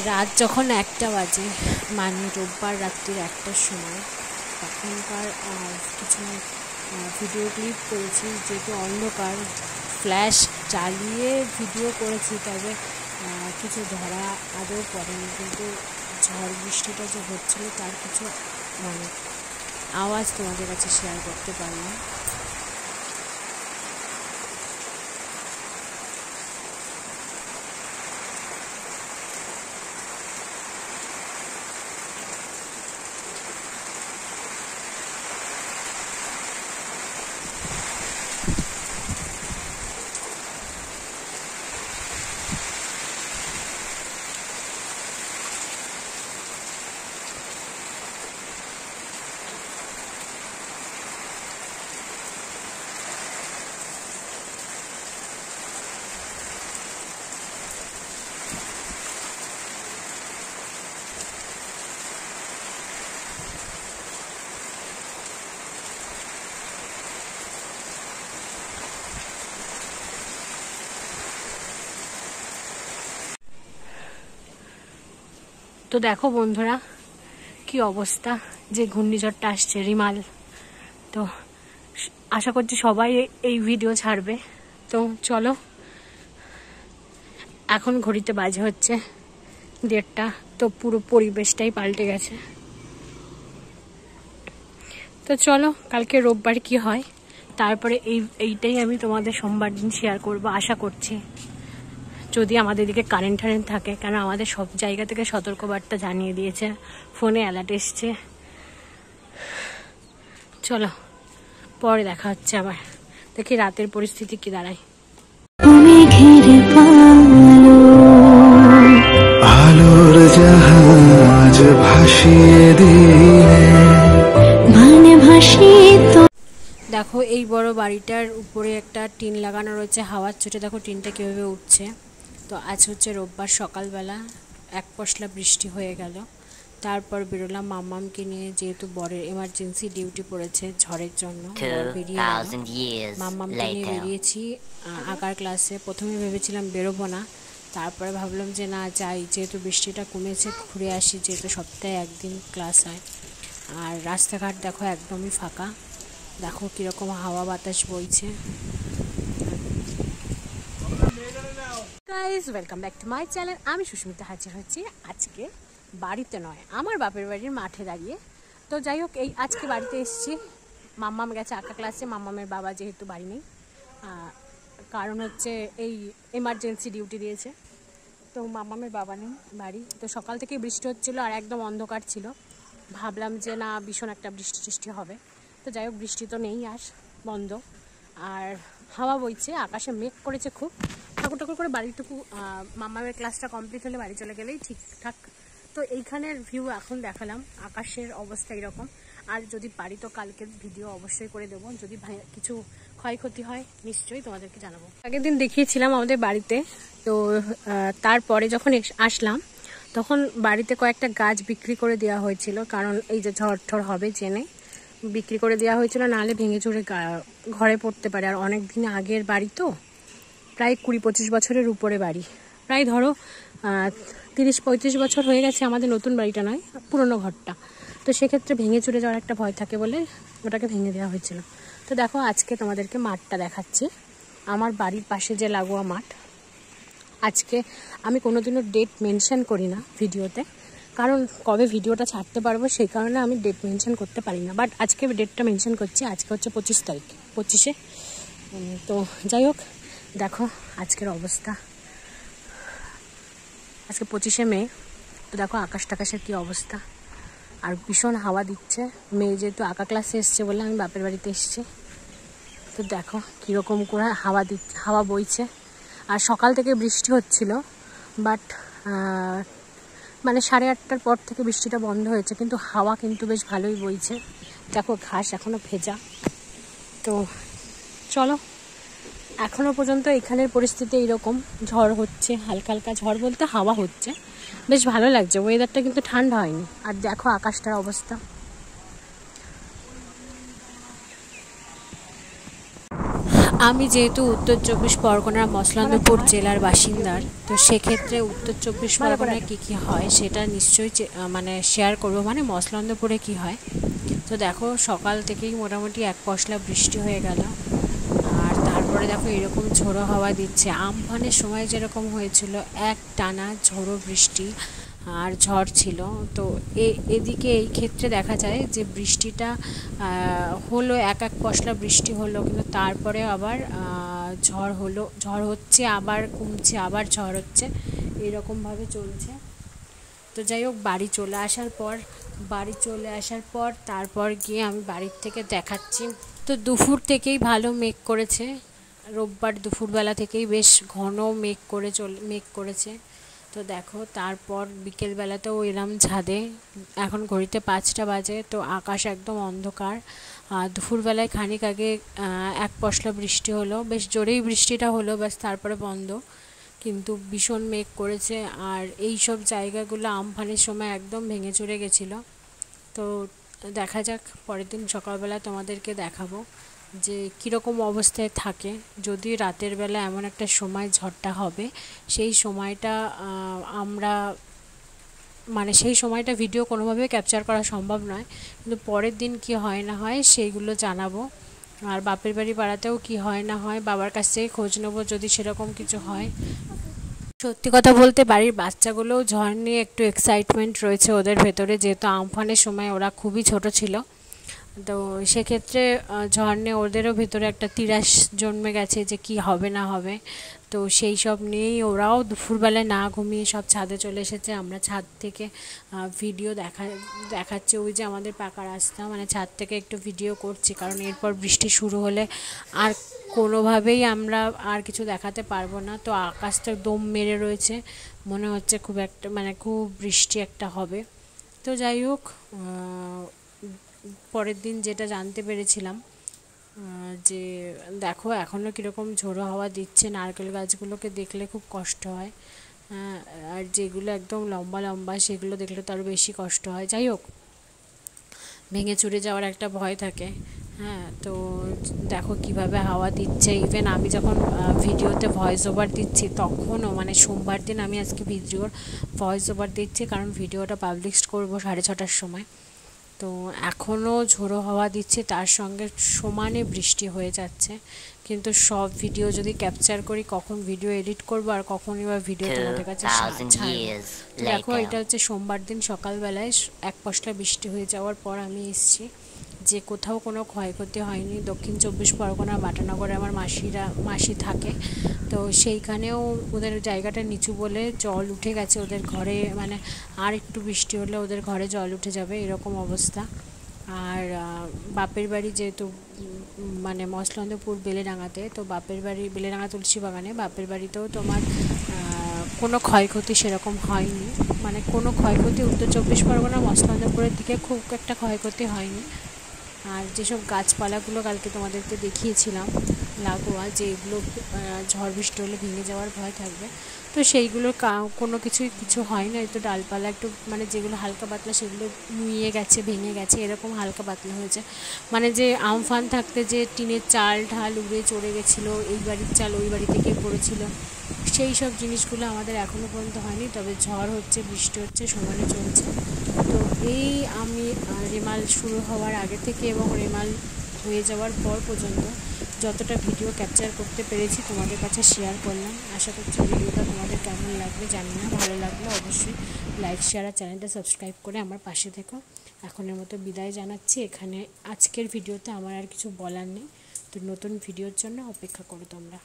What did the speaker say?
রাত যখন একটা বাজে মানে রোববার রাত্রির একটার সময়, তখনকার কিছু ভিডিও ক্লিপ করেছি যেহেতু অন্ধকার ফ্ল্যাশ চালিয়ে ভিডিও করেছি, তবে কিছু ধরা আদৌ পড়েনি, কিন্তু ঝড় বৃষ্টিটা যে হচ্ছিল তার কিছু মানে আওয়াজ তোমাদের কাছে শেয়ার করতে পারলাম। তো দেখো বন্ধুরা, কি অবস্থা? যে ঘূর্ণিঝড়টা আসছে, রিমাল। তো আশা করছি সবাই এই ভিডিও ছাড়বে। তো চলো, এখন ঘড়িতে বাজে হচ্ছে দেড়টা। তো পুরো পরিবেশটাই পাল্টে গেছে। তো চলো, কালকে রোববার কি হয়? তারপরে এই, এইটাই আমি তোমাদের সোমবার দিন শেয়ার করব, আশা করছি। যদি আমাদের দিকে কারেন্ট টারেন্ট থাকে কেন আমাদের সব জায়গা থেকে সতর্কবার্তা জানিয়ে দিয়েছে ফোনে অ্যালার্ট এসছে। চলো পরে দেখা হচ্ছে আবার। দেখি রাতের পরিস্থিতি কি দাঁড়ায়। মেঘের পালো আলোর জাহাজ ভাসিয়ে দিলে। মানে দেখো এই বড় বাড়িটার উপরে একটা টিন লাগানো রয়েছে হাওয়ার চোটে। দেখো টিনটা কীভাবে উঠছে। তো আজ হচ্ছে রোববার সকালবেলা এক পশলা বৃষ্টি হয়ে গেল। তারপর বেরোলাম মাম্মামকে নিয়ে যেহেতু বরের এমার্জেন্সি ডিউটি পড়েছে ঝড়ের জন্য বর বেরিয়ে গেল 2000 years মাম্মামকে নিয়ে বেরিয়েছি আঁকার ক্লাসে প্রথমে ভেবেছিলাম বেরোবো না তারপরে ভাবলাম যে না যাই যেহেতু বৃষ্টিটা কমেছে ঘুরে আসি যেহেতু সপ্তাহে একদিন ক্লাস হয়। আর রাস্তাঘাট দেখো একদমই ফাঁকা। দেখো কীরকম হাওয়া বাতাস বইছে। Guys welcome back to my channel আমি সুস্মিতা হাজির হচ্ছি আজকে বাড়িতে নয়, আমার বাপের বাড়ির মাঠে দাঁড়িয়ে। তো যাই হোক, এই আজকে বাড়িতে এসেছি। মাম্মাম গেছে আঁকা ক্লাসে, মাম্মামের বাবা যেহেতু বাড়ি নেই। কারণ হচ্ছে এই এমার্জেন্সি ডিউটি দিয়েছে। তো মাম্মামের বাবা নেই বাড়ি। তো সকাল থেকে বৃষ্টি হচ্ছিল আর একদম অন্ধকার ছিল। ভাবলাম যে না, ভীষণ একটা বৃষ্টি টিষ্টি হবে। তো যাই হোক, বৃষ্টি তো নেই আর, বন্ধ। আর হাওয়া বইছে, আকাশে মেঘ করেছে খুব। ঠাকুর করে বাড়িটুকু আহ, ক্লাসটা কমপ্লিট হলে বাড়ি চলে গেলেই ঠিকঠাক তো এইখানের ভিউ এখন দেখালাম আকাশের অবস্থা এরকম। আর যদি পারি তো কালকের ভিডিও অবশ্যই করে দেবো। যদি কিছু ক্ষয়ক্ষতি হয় নিশ্চয়ই তোমাদেরকে জানাব। আগের দিন দেখিয়েছিলাম আমাদের বাড়িতে তো তারপরে যখন আসলাম তখন বাড়িতে কয়েকটা গাছ বিক্রি করে দেওয়া হয়েছিল। কারণ এই যে ঝড় ঠড় হবে জেনে বিক্রি করে দেওয়া হয়েছিল নাহলে ভেঙে গা- ঘরে পড়তে পারে। আর অনেক দিন আগের বাড়ি তো প্রায় কুড়ি পঁচিশ বছরের উপরে বাড়ি। প্রায় ধরো তিরিশ পঁয়ত্রিশ বছর হয়ে গেছে আমাদের নতুন বাড়িটা নয়, পুরনো ঘরটা। তো সেক্ষেত্রে ভেঙে চুরে যাওয়ার একটা ভয় থাকে বলে ওটাকে ভেঙে দেওয়া হয়েছিল। তো দেখো, আজকে তোমাদেরকে মাঠটা দেখাচ্ছি। আমার বাড়ির পাশে যে লাগোয়া মাঠ, আজকে আমি কোনোদিনও ডেট মেনশন করি না ভিডিওতে। কারণ কবে ভিডিওটা ছাড়তে পারব সেই কারণে আমি ডেট মেনশন করতে পারি না। বাট আজকে ডেটটা মেনশন করছি, আজকে হচ্ছে পঁচিশ তারিখ, পঁচিশে। তো যাই হোক দেখো, আজকের অবস্থা। আজকে পঁচিশে মে, তো দেখো আকাশ টাকাশের কী অবস্থা। আর ভীষণ হাওয়া দিচ্ছে। মেয়ে যেহেতু আঁকা ক্লাসে এসছে বলে আমি বাপের বাড়িতে এসছি। তো দেখো কীরকম করে হাওয়া দি, হাওয়া বইছে। আর সকাল থেকে বৃষ্টি হচ্ছিল বাট মানে সাড়ে আটটার পর থেকে বৃষ্টিটা বন্ধ হয়েছে, কিন্তু হাওয়া কিন্তু বেশ ভালোই বইছে। দেখো ঘাস এখনও ভেজা। তো চলো এখনও পর্যন্ত এখানের পরিস্থিতি এইরকম। ঝড় হচ্ছে হালকা হালকা ঝড় বলতে হাওয়া হচ্ছে। বেশ ভালো লাগছে ওয়েদারটা কিন্তু ঠান্ডা হয়নি। আর দেখো আকাশটার অবস্থা। আমি যেহেতু উত্তর চব্বিশ পরগনার মসলন্দপুর জেলার বাসিন্দার তো সেক্ষেত্রে উত্তর চব্বিশ পরগনায় কী কী হয় সেটা নিশ্চয়ই মানে শেয়ার করব। মানে মসলন্দপুরে কী হয়? তো দেখো সকাল থেকেই মোটামুটি এক পশলা বৃষ্টি হয়ে গেল। তারপরে দেখো এরকম ঝোড়ো হাওয়া দিচ্ছে। আমফানের সময় যেরকম হয়েছিল, এক টানা ঝোড়ো বৃষ্টি আর ঝড় ছিল। তো এ- এদিকে এই ক্ষেত্রে দেখা যায় যে বৃষ্টিটা হলো এক এক পশলা বৃষ্টি হলো, কিন্তু তারপরে আবার ঝড় হলো, ঝড় হচ্ছে, আবার কমছে, আবার ঝড় হচ্ছে, এরকমভাবে চলছে। তো যাই হোক, বাড়ি চলে আসার পর, বাড়ি চলে আসার পর তারপর গিয়ে আমি বাড়ির থেকে দেখাচ্ছি। তো দুপুর থেকেই ভালো মেঘ করেছে। রোববার দুপুরবেলা থেকেই বেশ ঘন মেঘ করে চলে, মেঘ করেছে। তো দেখো, তারপর বিকেলবেলাতেও এলাম ছাদে। এখন ঘড়িতে পাঁচটা বাজে, তো আকাশ একদম অন্ধকার। আর দুপুরবেলায় খানিক আগে এক পশলা বৃষ্টি হলো। বেশ জোরেই বৃষ্টিটা হলো, ব্যাস তারপরে বন্ধ। কিন্তু ভীষণ মেঘ করেছে আর এই সব জায়গাগুলো আমফানের সময় একদম ভেঙে চড়ে গেছিল। তো দেখা যাক, পরের দিন সকালবেলা তোমাদেরকে দেখাবো। যে কীরকম অবস্থায় থাকে, যদি রাতের বেলা এমন একটা সময় ঝড়টা হবে, সেই সময়টা আমরা মানে সেই সময়টা ভিডিও কোনোভাবে ক্যাপচার করা সম্ভব নয়। কিন্তু পরের দিন কি হয় না হয়, সেইগুলো জানাব। আর বাপের বাড়ি পাড়াতেও কি হয় না হয়, বাবার কাছ থেকে খোঁজ নেব যদি সেরকম কিছু হয়। সত্যি কথা বলতে বাড়ির বাচ্চাগুলোও ঝড় নিয়ে একটু এক্সাইটমেন্ট রয়েছে ওদের ভেতরে, যেহেতু আমফানের সময় ওরা খুবই ছোট ছিল। তো সেক্ষেত্রে নিয়ে ওদেরও ভেতরে একটা তিরাস জন্মে গেছে যে কি হবে না হবে। তো সেই সব নিয়েই ওরাও দুপুরবেলায় না ঘুমিয়ে সব ছাদে চলে এসেছে। আমরা ছাদ থেকে ভিডিও দেখা, দেখাচ্ছে। ওই যে আমাদের পাকা রাস্তা মানে ছাদ থেকে একটু ভিডিও করছি। কারণ এরপর বৃষ্টি শুরু হলে আর কোনোভাবেই আমরা আর কিছু দেখাতে পারব না। তো আকাশটা দম মেরে রয়েছে। মনে হচ্ছে খুব একটা মানে খুব বৃষ্টি একটা হবে। তো যাই হোক পরের দিন যেটা জানতে পেরেছিলাম যে দেখো এখনও কীরকম ঝোড়ো হাওয়া দিচ্ছে, নারকেল গাছগুলোকে দেখলে খুব কষ্ট হয় আর যেগুলো একদম লম্বা লম্বা সেগুলো দেখলে তো আরও বেশি কষ্ট হয়। যাই হোক, ভেঙে চুরে যাওয়ার একটা ভয় থাকে। হ্যাঁ তো দেখো কীভাবে হাওয়া দিচ্ছে। ইভেন আমি যখন ভিডিওতে ভয়েস ওভার দিচ্ছি, তখনও মানে সোমবার দিন আমি আজকে ভিডিওর ভয়েস ওভার দিচ্ছি, কারণ ভিডিওটা পাবলিশ করব সাড়ে ছটার সময়। তো এখনও ঝোড়ো হাওয়া দিচ্ছে তার সঙ্গে সমানে বৃষ্টি হয়ে যাচ্ছে। কিন্তু সব ভিডিও যদি ক্যাপচার করি কখন ভিডিও এডিট করব আর কখনই বা ভিডিও তোমাদের কাছে ছা- 2000 ছাড়বো। years তো দেখো এটা হচ্ছে সোমবার দিন সকালবেলায় এক পশলা বৃষ্টি হয়ে যাওয়ার পর আমি এসেছি। যে কোথাও কোনো ক্ষয়ক্ষতি হয়নি। দক্ষিণ চব্বিশ পরগনা, বাটানগরে আমার মাসিরা, মাসি থাকে। তো সেইখানেও ওদের জায়গাটা নিচু বলে জল উঠে গেছে ওদের ঘরে। মানে আর একটু বৃষ্টি হলে ওদের ঘরে জল উঠে যাবে, এরকম অবস্থা। আর বাপের বাড়ি যেহেতু মানে মসলন্দপুর বেলেডাঙাতে তো বাপের বাড়ি বেলেডাঙা তুলসী বাগানে। বাপের বাড়িতেও তোমার কোনো ক্ষয়ক্ষতি সেরকম হয়নি। মানে কোনো ক্ষয়ক্ষতি উত্তর চব্বিশ পরগনা, মসলন্দপুরের দিকে খুব একটা ক্ষয়ক্ষতি হয়নি। আর যেসব গাছপালাগুলো কালকে তোমাদেরকে দেখিয়েছিলাম, লাগোয়া যে এগুলো ঝড় বৃষ্টি হলে ভেঙে যাওয়ার ভয় থাকবে, তো সেইগুলোর কা- কোনো কিছুই কিছু হয় না তো ডালপালা একটু মানে যেগুলো হালকা পাতলা সেগুলো নুয়ে গেছে, ভেঙে গেছে, এরকম হালকা পাতলা হয়েছে। মানে যে আমফান থাকতে যে টিনের চাল, ঢাল উড়ে চড়ে গেছিল, এই বাড়ির চাল ওই বাড়ি থেকে পড়েছিল, সেই সব জিনিসগুলো আমাদের এখনও পর্যন্ত হয়নি। তবে ঝড় হচ্ছে, বৃষ্টি হচ্ছে সমানে চলছে। এই আমি রেমাল শুরু হওয়ার আগে থেকে এবং রেমাল হয়ে যাওয়ার পর পর্যন্ত যতটা ভিডিও ক্যাপচার করতে পেরেছি তোমাদের কাছে শেয়ার করলাম। আশা করছি ভিডিওটা তোমাদের কেমন লাগবে জানি না, ভালো লাগলে অবশ্যই লাইক শেয়ার আর চ্যানেলটা সাবস্ক্রাইব করে আমার পাশে থেকো। এখনের মতো বিদায় জানাচ্ছি। এখানে আজকের ভিডিওতে আমার আর কিছু বলার নেই। তো নতুন ভিডিওর জন্য অপেক্ষা করো তোমরা।